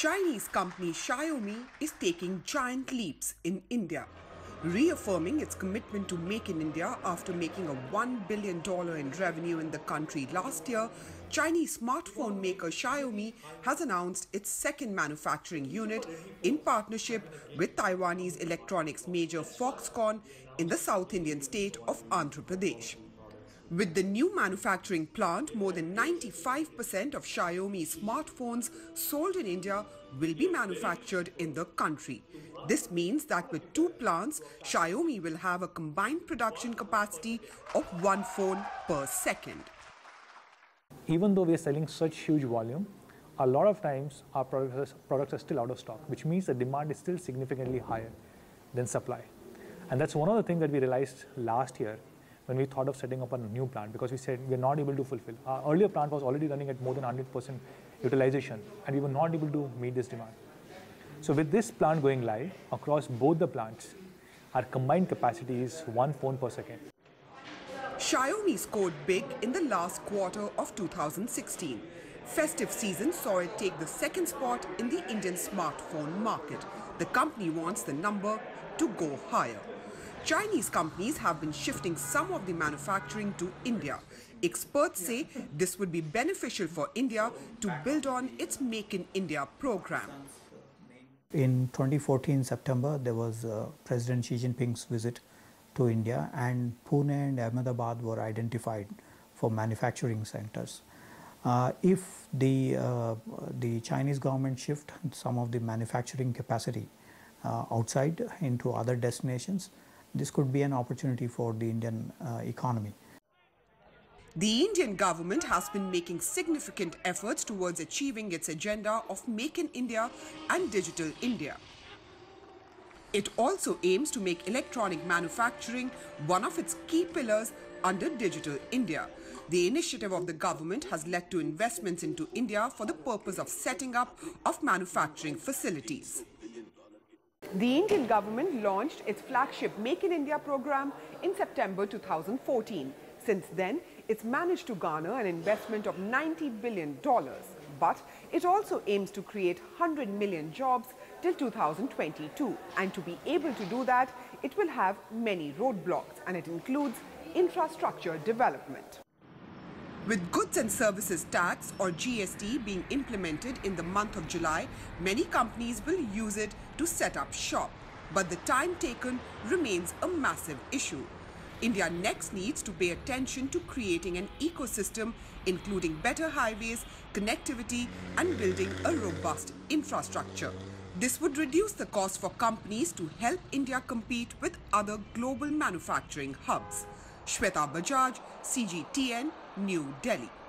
Chinese company Xiaomi is taking giant leaps in India, reaffirming its commitment to Make in India after making a $1 billion in revenue in the country last year. Chinese smartphone maker Xiaomi has announced its second manufacturing unit in partnership with Taiwanese electronics major Foxconn in the South Indian state of Andhra Pradesh. With the new manufacturing plant, more than 95% of Xiaomi smartphones sold in India will be manufactured in the country. This means that with two plants, Xiaomi will have a combined production capacity of one phone per second. Even though we are selling such huge volume, a lot of times our products, products are still out of stock, which means the demand is still significantly higher than supply. And that's one of the things that we realized last year when we thought of setting up a new plant because we said we're not able to fulfill. Our earlier plant was already running at more than 100% utilization and we were not able to meet this demand. So with this plant going live across both the plants, our combined capacity is one phone per second. Xiaomi scored big in the last quarter of 2016. Festive season saw it take the second spot in the Indian smartphone market. The company wants the number to go higher. Chinese companies have been shifting some of the manufacturing to India. Experts say this would be beneficial for India to build on its Make in India program. In 2014 September, there was uh, President Xi Jinping's visit to India and Pune and Ahmedabad were identified for manufacturing centers. Uh, if the, uh, the Chinese government shift some of the manufacturing capacity uh, outside into other destinations, this could be an opportunity for the Indian uh, economy. The Indian government has been making significant efforts towards achieving its agenda of Make in India and Digital India. It also aims to make electronic manufacturing one of its key pillars under Digital India. The initiative of the government has led to investments into India for the purpose of setting up of manufacturing facilities. The Indian government launched its flagship Make in India program in September 2014. Since then, it's managed to garner an investment of $90 billion. But it also aims to create 100 million jobs till 2022. And to be able to do that, it will have many roadblocks and it includes infrastructure development. With goods and services tax or GST being implemented in the month of July, many companies will use it to set up shop. But the time taken remains a massive issue. India next needs to pay attention to creating an ecosystem including better highways, connectivity and building a robust infrastructure. This would reduce the cost for companies to help India compete with other global manufacturing hubs. Shweta Bajaj, CGTN, New Delhi.